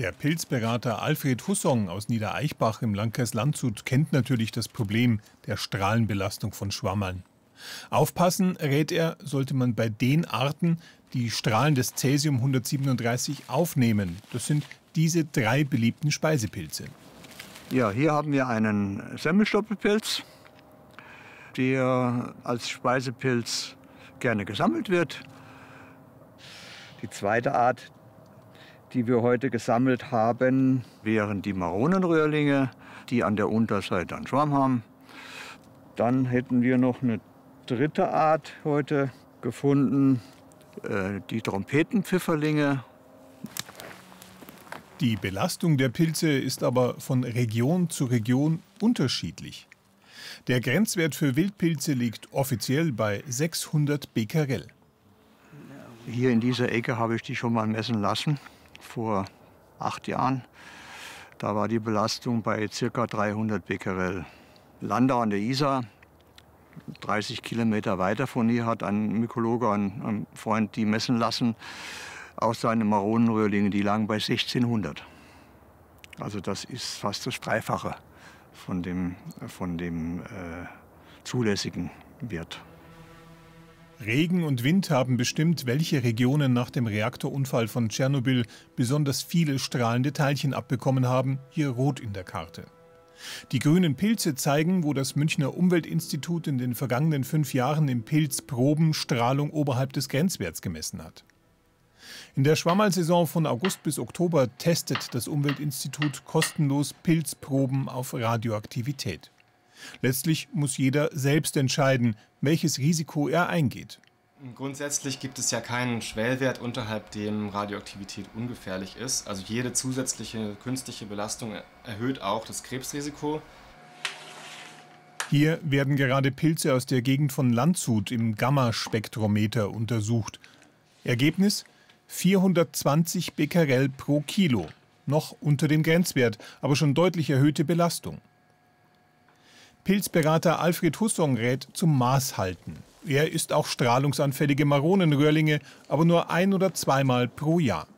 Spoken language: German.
Der Pilzberater Alfred Hussong aus Niedereichbach im Landkreis Landshut kennt natürlich das Problem der Strahlenbelastung von Schwammerln. Aufpassen, rät er, sollte man bei den Arten, die Strahlen des Cäsium 137 aufnehmen. Das sind diese drei beliebten Speisepilze. Ja, hier haben wir einen Semmelstoppelpilz, der als Speisepilz gerne gesammelt wird. Die zweite Art, die wir heute gesammelt haben, wären die Maronenröhrlinge, die an der Unterseite einen Schwarm haben. Dann hätten wir noch eine dritte Art heute gefunden, äh, die Trompetenpfifferlinge. Die Belastung der Pilze ist aber von Region zu Region unterschiedlich. Der Grenzwert für Wildpilze liegt offiziell bei 600 Becquerel. Hier in dieser Ecke habe ich die schon mal messen lassen, vor acht Jahren. Da war die Belastung bei ca. 300 Becquerel. Landau an der Isar 30 Kilometer weiter von hier hat ein Mykologe, ein, ein Freund, die messen lassen aus seinen Maronenröhrlingen, die lagen bei 1600. Also das ist fast das Dreifache von dem, von dem äh, zulässigen Wert. Regen und Wind haben bestimmt, welche Regionen nach dem Reaktorunfall von Tschernobyl besonders viele strahlende Teilchen abbekommen haben, hier rot in der Karte. Die grünen Pilze zeigen, wo das Münchner Umweltinstitut in den vergangenen fünf Jahren im Pilz Probenstrahlung oberhalb des Grenzwerts gemessen hat. In der Schwammerlsaison von August bis Oktober testet das Umweltinstitut kostenlos Pilzproben auf Radioaktivität. Letztlich muss jeder selbst entscheiden, welches Risiko er eingeht. Grundsätzlich gibt es ja keinen Schwellwert, unterhalb dem Radioaktivität ungefährlich ist. Also jede zusätzliche künstliche Belastung erhöht auch das Krebsrisiko. Hier werden gerade Pilze aus der Gegend von Landshut im Gammaspektrometer untersucht. Ergebnis 420 Becquerel pro Kilo, noch unter dem Grenzwert, aber schon deutlich erhöhte Belastung. Pilzberater Alfred Hussong rät zum Maßhalten. Er isst auch strahlungsanfällige Maronenröhrlinge, aber nur ein oder zweimal pro Jahr.